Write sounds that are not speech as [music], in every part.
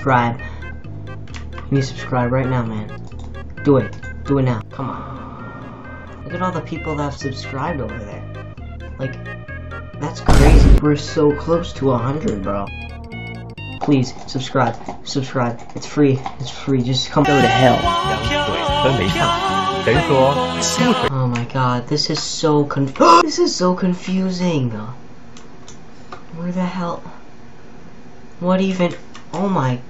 subscribe. You need to subscribe right now, man. Do it. Do it now. Come on. Look at all the people that have subscribed over there. Like, that's crazy. We're so close to 100, bro. Please, subscribe. Subscribe. It's free. It's free. Just come. Go to hell. Oh my god, this is so con. [gasps] This is so confusing. Where the hell? What even? Oh my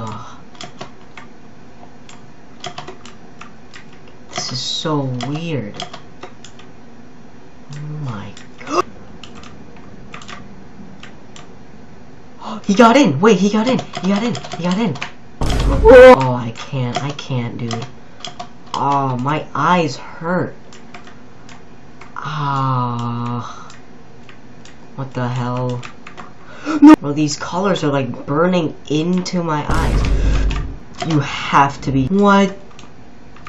the? This is so weird. Oh my god. [gasps] He got in! Wait, he got in! He got in! He got in! Oh, I can't. I can't, dude. Oh, my eyes hurt. Ah. What the hell? Bro, these colors are like burning into my eyes. You have to be. What?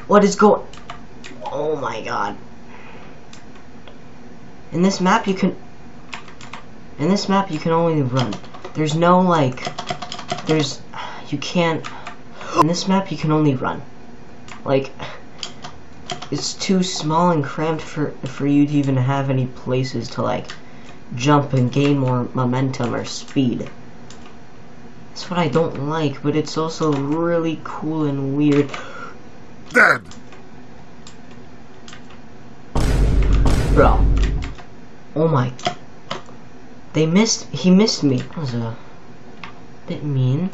What is going? Oh my god. In this map, you can. In this map, you can only run. There's no like. There's. You can't. In this map, you can only run. Like. It's too small and cramped for for you to even have any places to like jump and gain more momentum or speed. That's what I don't like, but it's also really cool and weird. Dead. Bro. Oh my. They missed. He missed me. That was a bit mean.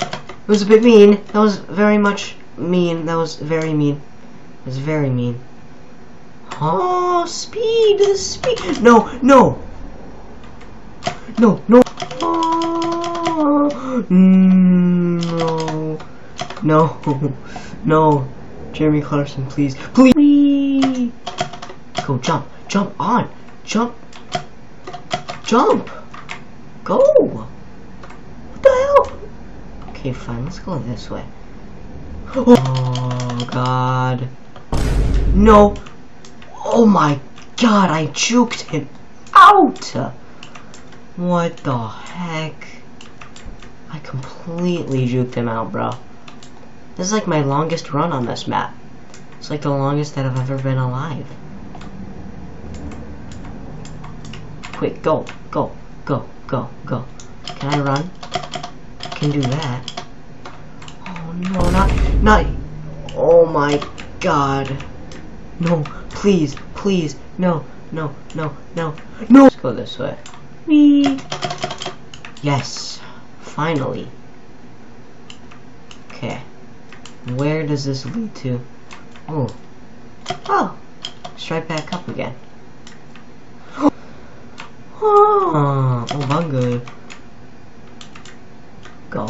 It was a bit mean. That was very much mean. That was very mean. It was very mean. Oh, speed, speed. No, no. No, no. No. No. [laughs] No. Jeremy Clarkson, please. Please. Go, jump. Jump on. Jump. Jump. Go. What the hell? Okay, fine. Let's go this way. Oh, God. No. Oh, my God. I juked him out. What the heck? I completely juked him out, bro. This is like my longest run on this map. It's like the longest that I've ever been alive. Quick, go, go, go, go, go. Can I run? I can do that. Oh no, not, not. Oh my god. No, please, please, no, no, no, no, no. Let's go this way. Whee. Yes, finally. Okay. Where does this lead to? Oh. Oh. Straight back up again. [gasps] Oh, oh bunga. Go.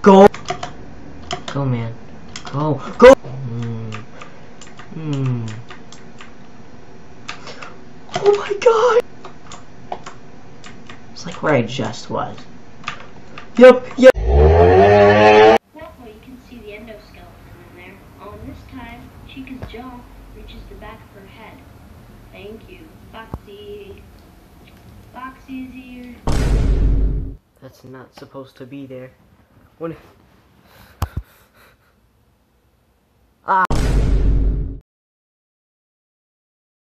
Go! Go, man. Go. Go! Hmm. Hmm. Oh my god! It's like where I just was. Yep, yep. You can see the endoskeleton in there. On this time, jaw reaches the back of her head. Thank you. That's not supposed to be there. When... Ah!